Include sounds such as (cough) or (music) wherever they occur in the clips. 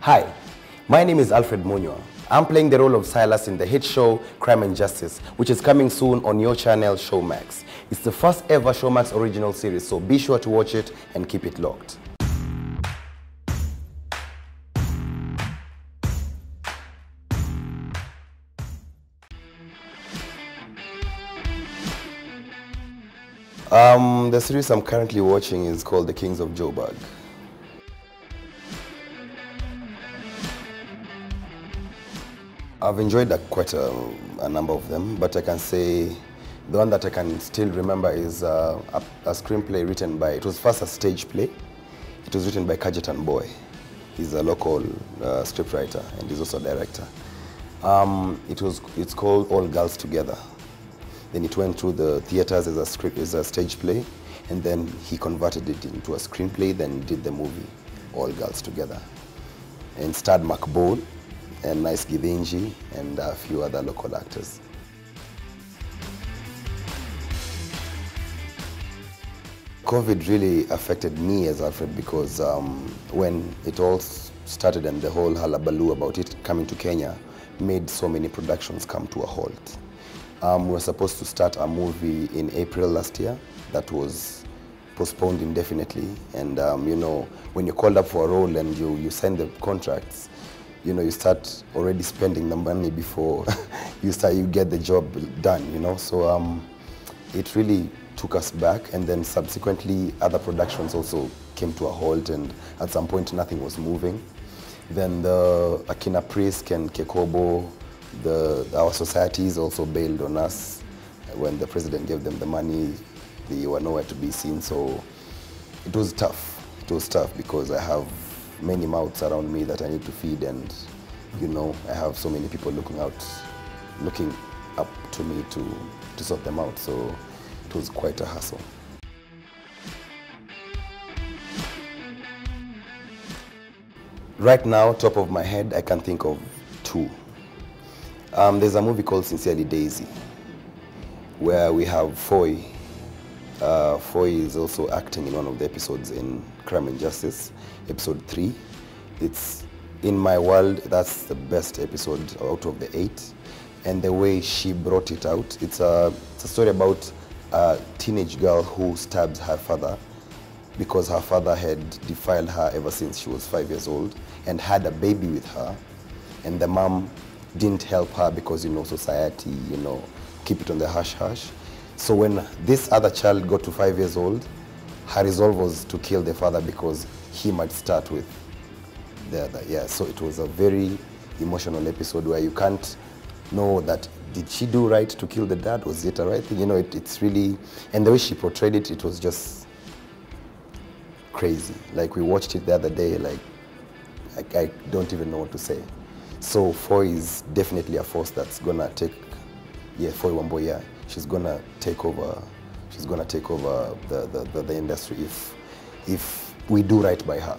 Hi, my name is Alfred Munyua. I'm playing the role of Silas in the hit show Crime and Justice, which is coming soon on your channel Showmax. It's the first ever Showmax original series, so be sure to watch it and keep it locked. Um, the series I'm currently watching is called The Kings of Joburg. I've enjoyed quite a, a, number of them, but I can say the one that I can still remember is uh, a, a, screenplay written by, it was first a stage play. It was written by Cajetan Boy. He's a local uh, scriptwriter and he's also a director. Um, it was, it's called All Girls Together. Then it went through the theaters as a, script, as a stage play, and then he converted it into a screenplay, then did the movie All Girls Together. And starred Maqbul, and Nice Githinji and a few other local actors. COVID really affected me as Alfred because um, when it all started and the whole hullabaloo about it coming to Kenya made so many productions come to a halt. Um, we were supposed to start a movie in April last year that was postponed indefinitely and um, you know when you're called up for a role and you, you sign the contracts you know, you start already spending the money before (laughs) you start, you get the job done, you know. So um, it really took us back and then subsequently other productions also came to a halt and at some point nothing was moving. Then the Akina PRISK and KECOBO, the, our societies also bailed on us when the president gave them the money, they were nowhere to be seen. So it was tough. It was tough because I have many mouths around me that I need to feed and you know I have so many people looking out looking up to me to to sort them out so it was quite a hassle. Right now, top of my head, I can think of two. Um, there's a movie called Sincerely Daisy, where we have Foy. Uh, Foy is also acting in one of the episodes in Crime and Justice, episode three. It's in my world, that's the best episode out of the eight. And the way she brought it out, it's a, it's a story about a teenage girl who stabs her father because her father had defiled her ever since she was five years old and had a baby with her. And the mom didn't help her because, you know, society, you know, keep it on the hush hush. So when this other child got to five years old, her resolve was to kill the father because he might start with the other. Yeah, so it was a very emotional episode where you can't know that did she do right to kill the dad? Was it a right thing? You know, it, it's really, and the way she portrayed it, it was just crazy. Like we watched it the other day, like I, I don't even know what to say. So Foy is definitely a force that's gonna take, yeah, Foy Wamboya, she's gonna take over, she's gonna take over the, the, the, the industry if, if we do right by her.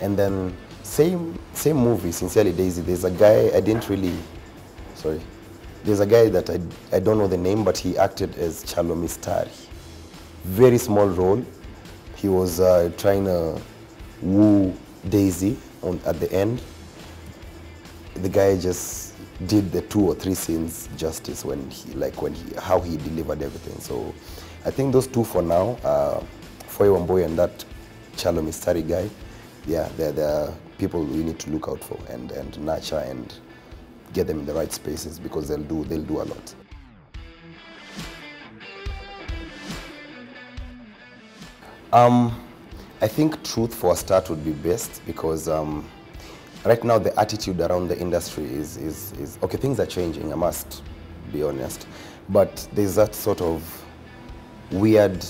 And then same same movie, Sincerely Daisy. There's a guy I didn't really, sorry. There's a guy that I, I don't know the name, but he acted as Chalo Mistari. Very small role. He was uh, trying to woo Daisy on, at the end. The guy just did the two or three scenes justice when he like when he how he delivered everything. So I think those two for now, uh, Foy Wamboy and that Chalo Mistari guy, yeah, they're, they're people we need to look out for and, and nurture and get them in the right spaces because they'll do, they'll do a lot. Um, I think truth for a start would be best because um, right now the attitude around the industry is, is, is, okay, things are changing, I must be honest, but there's that sort of weird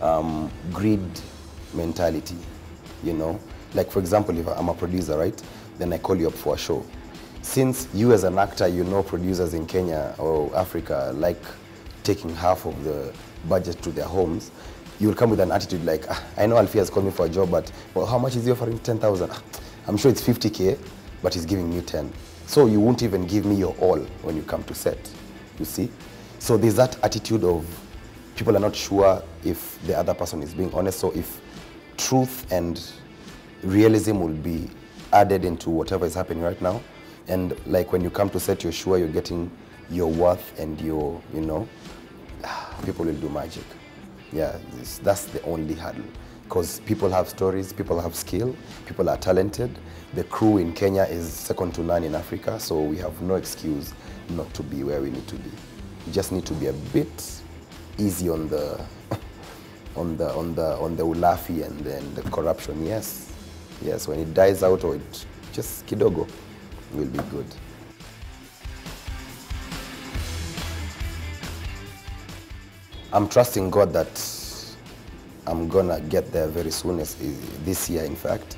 um, greed mentality, you know? Like for example, if I'm a producer, right, then I call you up for a show. Since you as an actor, you know producers in Kenya or Africa like taking half of the budget to their homes, you will come with an attitude like, ah, I know Alfie has called me for a job, but well, how much is he offering? 10,000. I'm sure it's 50K, but he's giving me 10. So you won't even give me your all when you come to set, you see? So there's that attitude of people are not sure if the other person is being honest. So if truth and realism will be added into whatever is happening right now. And like when you come to set, you're sure you're getting your worth and your, you know, (sighs) people will do magic. Yeah, that's the only hurdle. Because people have stories, people have skill, people are talented. The crew in Kenya is second to none in Africa, so we have no excuse not to be where we need to be. We just need to be a bit easy on the (laughs) on the on the on the ulafi and then the corruption. Yes, yes. When it dies out or it just kidogo, will be good. I'm trusting God that I'm gonna get there very soon, as- this year in fact.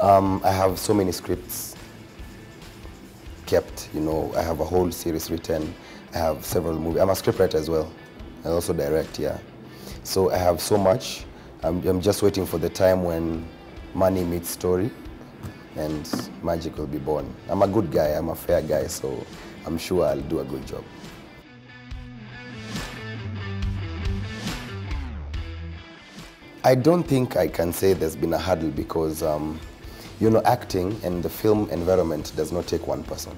Um, I have so many scripts kept, you know, I have a whole series written, I have several movies. I'm a scriptwriter as well. I also direct, yeah. So I have so much. I'm, I'm just waiting for the time when money meets story and magic will be born. I'm a good guy, I'm a fair guy, so I'm sure I'll do a good job. I don't think I can say there's been a hurdle because, um, you know, acting and the film environment does not take one person.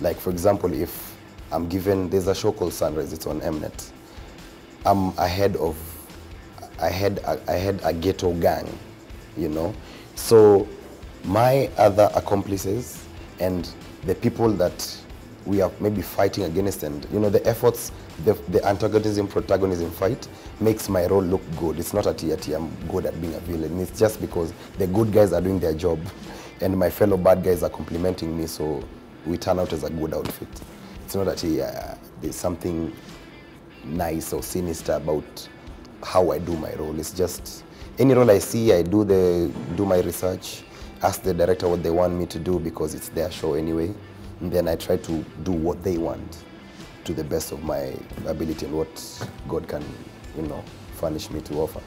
Like, for example, if I'm given, there's a show called Sunrise, it's on Mnet. I'm ahead of, I had, had a ghetto gang, you know. So my other accomplices and the people that we are maybe fighting against and, you know, the efforts, the, the antagonism, protagonism fight makes my role look good. It's not that yet I'm good at being a villain. It's just because the good guys are doing their job and my fellow bad guys are complimenting me, so we turn out as a good outfit. It's not that uh, there's something nice or sinister about how I do my role. It's just any role I see, I do the do my research, ask the director what they want me to do because it's their show anyway, and then I try to do what they want to the best of my ability and what God can, you know, furnish me to offer.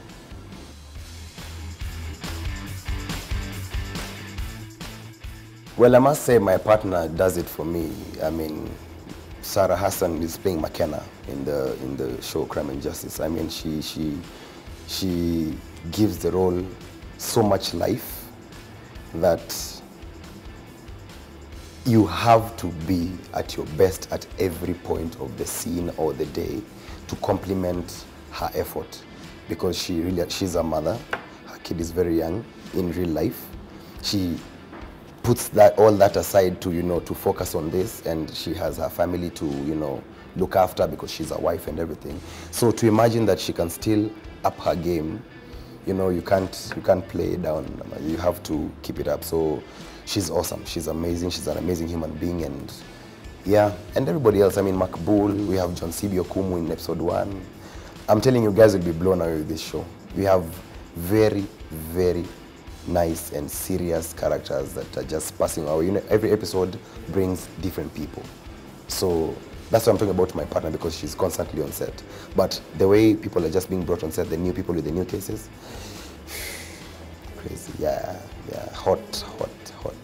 Well, I must say my partner does it for me. I mean, Sarah Hassan is playing Makena in the in the show Crime and Justice. I mean, she she she gives the role so much life that you have to be at your best at every point of the scene or the day to complement her effort because she really she's a mother. Her kid is very young in real life. She puts that all that aside to you know to focus on this and she has her family to you know look after because she's a wife and everything so to imagine that she can still up her game you know you can't you can't play down. You have to keep it up. So she's awesome. She's amazing. She's an amazing human being. And yeah and everybody else. I mean Maqbul we have John Sibi-Okumu in episode one. I'm telling you guys will be blown away with this show. We have very very nice and serious characters that are just passing away. You know, every episode brings different people. So that's why I'm talking about my partner because she's constantly on set. But the way people are just being brought on set, the new people with the new cases, (sighs) crazy. Yeah, yeah, hot, hot, hot.